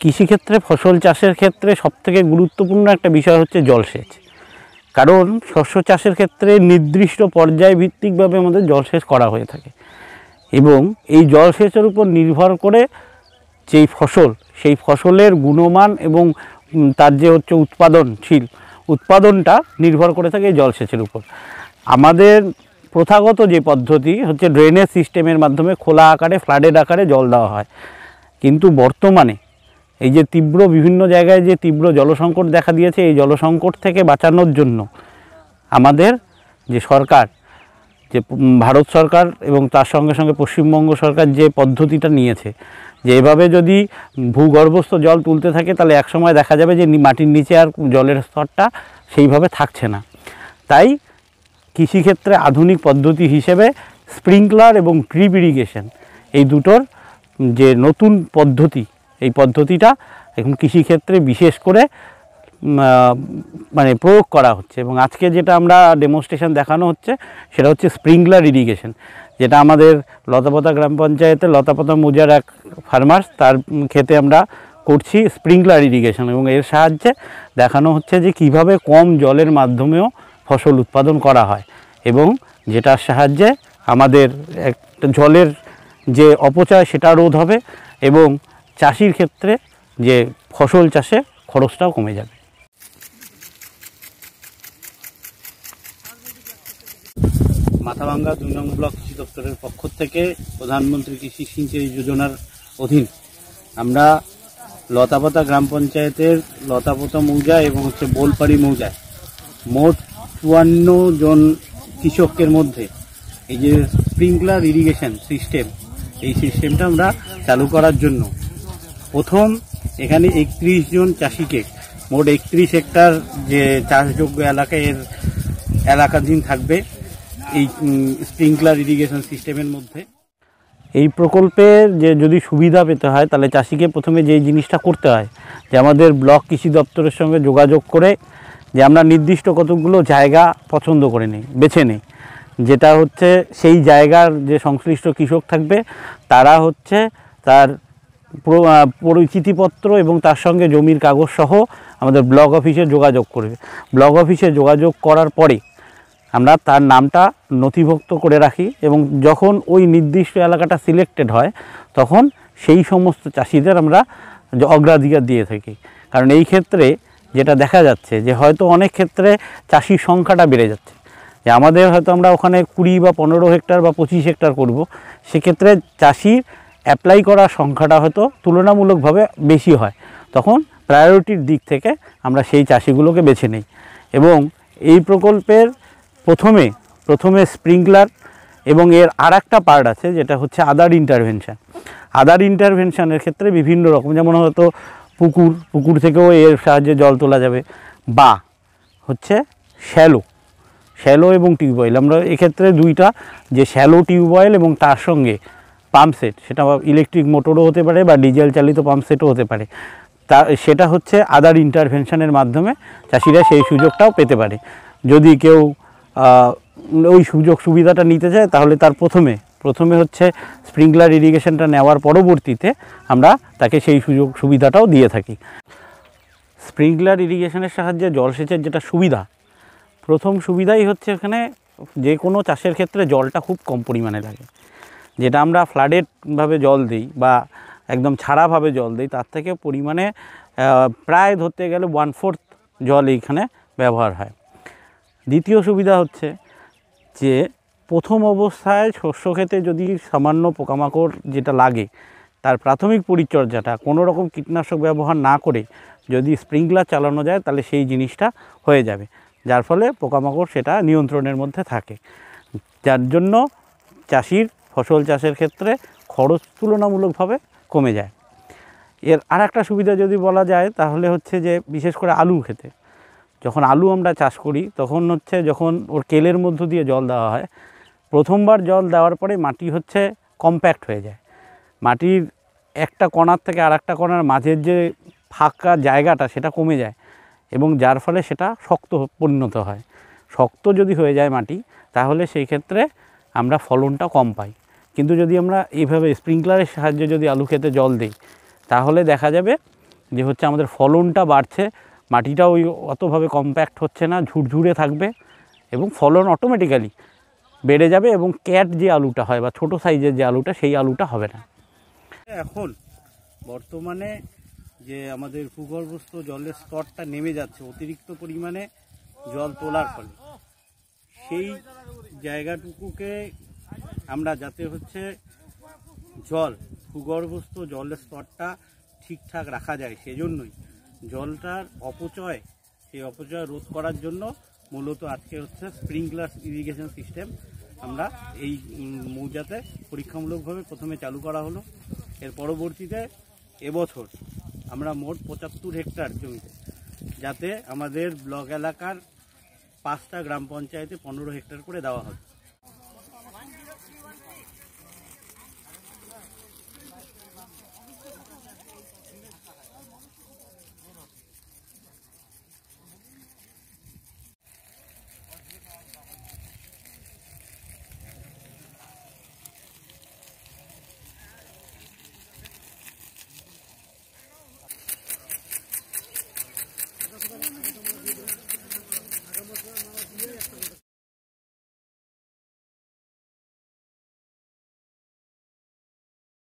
কৃষিক্ষেত্রে, ফসল চাষের ক্ষেত্রে সবথেকে গুরুত্বপূর্ণ একটা বিষয় হচ্ছে জলসেচ। কারণ শস্য চাষের ক্ষেত্রে নির্দিষ্ট পর্যায় ভিত্তিকভাবে আমাদের জলসেচ করা হয়ে থাকে এবং এই জলসেচের উপর নির্ভর করে যেই ফসল, সেই ফসলের গুণমান এবং তার যে হচ্ছে উৎপাদনশীল, উৎপাদনটা নির্ভর করে থাকে জলসেচের উপর। আমাদের প্রথাগত যে পদ্ধতি হচ্ছে ড্রেনেজ সিস্টেমের মাধ্যমে খোলা আকারে ফ্লাডেড আকারে জল দেওয়া হয়। কিন্তু বর্তমানে এই যে তীব্র বিভিন্ন জায়গায় যে তীব্র জলসংকট দেখা দিয়েছে, এই জলসংকট থেকে বাঁচানোর জন্য আমাদের যে সরকার, যে ভারত সরকার এবং তার সঙ্গে সঙ্গে পশ্চিমবঙ্গ সরকার যে পদ্ধতিটা নিয়েছে, যে এভাবে যদি ভূগর্ভস্থ জল তুলতে থাকে, তাহলে একসময় দেখা যাবে যে মাটির নিচে আর জলের স্তরটা সেইভাবে থাকছে না। তাই কৃষিক্ষেত্রে আধুনিক পদ্ধতি হিসেবে স্প্রিংকলার এবং ড্রিপ ইরিগেশন, এই দুটোর যে নতুন পদ্ধতি এই পদ্ধতিটা এখন কৃষিক্ষেত্রে বিশেষ করে মানে প্রয়োগ করা হচ্ছে। এবং আজকে যেটা আমরা ডেমনস্ট্রেশন দেখানো হচ্ছে, সেটা হচ্ছে স্প্রিংলার ইরিগেশন যেটা আমাদের লতাপাতা গ্রাম পঞ্চায়েতে লতাপাতা মৌজার এক ফার্মার্স তার ক্ষেতে আমরা করছি স্প্রিংলার ইরিগেশন এবং এর সাহায্যে দেখানো হচ্ছে যে কীভাবে কম জলের মাধ্যমেও ফসল উৎপাদন করা হয়। এবং যেটার সাহায্যে আমাদের একটা জলের যে অপচয়, সেটা রোধ হবে। এবং চাষির ক্ষেত্রে যে ফসল চাষে খরচটাও কমে যাবে। মাথাভাঙ্গা দুই নং ব্লক কৃষি দপ্তরের পক্ষ থেকে প্রধানমন্ত্রী কৃষি সিঞ্চাই যোজনার অধীন আমরা লতাপাতা গ্রাম পঞ্চায়েতের লতাপাতা মৌজা এবং হচ্ছে বোলপাড়ি মৌজায় মোট চুয়ান্ন জন কৃষকের মধ্যে এই যে স্প্রিংকলার ইরিগেশন সিস্টেম, এই সিস্টেমটা আমরা চালু করার জন্য প্রথম এখানে একত্রিশ জন চাষিকে, মোট একত্রিশ হেক্টর যে চাষযোগ্য এলাকায় এর এলাকাধীন থাকবে এই স্প্রিংকলার ইরিগেশন সিস্টেমের মধ্যে। এই প্রকল্পের যে যদি সুবিধা পেতে হয়, তাহলে চাষিকে প্রথমে যে জিনিসটা করতে হয়, যে আমাদের ব্লক কৃষি দপ্তরের সঙ্গে যোগাযোগ করে যে আমরা নির্দিষ্ট কতগুলো জায়গা পছন্দ করে নিই, বেছে নিই। যেটা হচ্ছে সেই জায়গার যে সংশ্লিষ্ট কৃষক থাকবে, তারা হচ্ছে তার পরিচিতিপত্র এবং তার সঙ্গে জমির কাগজ সহ আমাদের ব্লক অফিসে যোগাযোগ করবে। ব্লক অফিসে যোগাযোগ করার পরে আমরা তার নামটা নথিভুক্ত করে রাখি এবং যখন ওই নির্দিষ্ট এলাকাটা সিলেক্টেড হয়, তখন সেই সমস্ত চাষিদের আমরা অগ্রাধিকার দিয়ে থাকি। কারণ এই ক্ষেত্রে যেটা দেখা যাচ্ছে যে হয়তো অনেক ক্ষেত্রে চাষির সংখ্যাটা বেড়ে যাচ্ছে। যে আমাদের হয়তো আমরা ওখানে কুড়ি বা পনেরো হেক্টর বা পঁচিশ হেক্টর করব, সেক্ষেত্রে চাষির অ্যাপ্লাই করার সংখ্যাটা হয়তো তুলনামূলকভাবে বেশি হয়। তখন প্রায়োরিটির দিক থেকে আমরা সেই চাষিগুলোকে বেছে নিই। এবং এই প্রকল্পের প্রথমে প্রথমে স্প্রিংকলার এবং এর আর একটা পার্ট আছে, যেটা হচ্ছে আদার ইন্টারভেনশান আদার ইন্টারভেনশানের ক্ষেত্রে বিভিন্ন রকম, যেমন হয়তো পুকুর পুকুর থেকেও এর সাহায্যে জল তোলা যাবে বা হচ্ছে শ্যালো শ্যালো এবং টিউবওয়েল আমরা এক্ষেত্রে দুইটা, যে শ্যালো টিউবওয়েল এবং তার সঙ্গে পাম্প সেট ইলেকট্রিক মোটরও হতে পারে বা ডিজেল চালিত পাম্প সেটও হতে পারে। তা, সেটা হচ্ছে আদার ইন্টারভেনশনের মাধ্যমে চাষিরা সেই সুযোগটাও পেতে পারে। যদি কেউ ওই সুযোগ সুবিধাটা নিতে চায়, তাহলে তার প্রথমে প্রথমে হচ্ছে স্প্রিংকলার ইরিগেশনটা নেওয়ার পরবর্তীতে আমরা তাকে সেই সুযোগ সুবিধাটাও দিয়ে থাকি। স্প্রিংকলার ইরিগেশনের সাহায্যে জলসেচের যেটা সুবিধা, প্রথম সুবিধাই হচ্ছে এখানে যে কোনো চাষের ক্ষেত্রে জলটা খুব কম পরিমাণে লাগে। যেটা আমরা ফ্লাডেডভাবে জল দিই বা একদম ছাড়াভাবে জল দিই, তার থেকে পরিমাণে প্রায় ধরতে গেলে ওয়ান ফোর্থ জল এইখানে ব্যবহার হয়। দ্বিতীয় সুবিধা হচ্ছে যে, প্রথম অবস্থায় শস্য ক্ষেতে যদি সামান্য পোকামাকড় যেটা লাগে, তার প্রাথমিক পরিচর্যাটা, কোনো রকম কীটনাশক ব্যবহার না করে যদি স্প্রিংকলার চালানো যায়, তাহলে সেই জিনিসটা হয়ে যাবে। যার ফলে পোকামাকড় সেটা নিয়ন্ত্রণের মধ্যে থাকে। যার জন্য চাষির ফসল চাষের ক্ষেত্রে খরচ তুলনামূলকভাবে কমে যায়। এর আর একটা সুবিধা যদি বলা যায়, তাহলে হচ্ছে যে বিশেষ করে আলু খেতে। যখন আলু আমরা চাষ করি, তখন হচ্ছে যখন ওর কেলের মধ্য দিয়ে জল দেওয়া হয়, প্রথমবার জল দেওয়ার পরে মাটি হচ্ছে কম্প্যাক্ট হয়ে যায়। মাটির একটা কণার থেকে আর একটা কণার মাঝের যে ফাঁকা জায়গাটা, সেটা কমে যায় এবং যার ফলে সেটা শক্ত পরিণত হয়। শক্ত যদি হয়ে যায় মাটি, তাহলে সেই ক্ষেত্রে আমরা ফলনটা কম পাই। কিন্তু যদি আমরা এইভাবে স্প্রিংকলারের সাহায্যে যদি আলু খেতে জল দিই, তাহলে দেখা যাবে যে হচ্ছে আমাদের ফলনটা বাড়ছে, মাটিটাও ওই অতভাবে কম্প্যাক্ট হচ্ছে না, ঝুরঝুরে থাকবে এবং ফলন অটোমেটিক্যালি বেড়ে যাবে এবং ক্যাট যে আলুটা হয় বা ছোট সাইজের যে আলুটা, সেই আলুটা হবে না। এখন বর্তমানে যে আমাদের ভূগর্ভস্থ জলের স্তরটা নেমে যাচ্ছে, অতিরিক্ত পরিমাণে জল তোলার ফলে, সেই জায়গাটুকুকে আমরা যাতে হচ্ছে জল, ভূগর্ভস্থ জলের স্তরটা ঠিকঠাক রাখা যায় সেজন্যই। জলটার অপচয়, সেই অপচয় রোধ করার জন্য মূলত আজকে হচ্ছে স্প্রিংকলার ইরিগেশন সিস্টেম আমরা এই মৌজাতে পরীক্ষামূলকভাবে প্রথমে চালু করা হলো। এর পরবর্তীতে এবছর আমরা মোট পঁচাত্তর হেক্টর জমিতে, যাতে আমাদের ব্লক এলাকার পাঁচটা গ্রাম পঞ্চায়েতে পনেরো হেক্টর করে দেওয়া হবে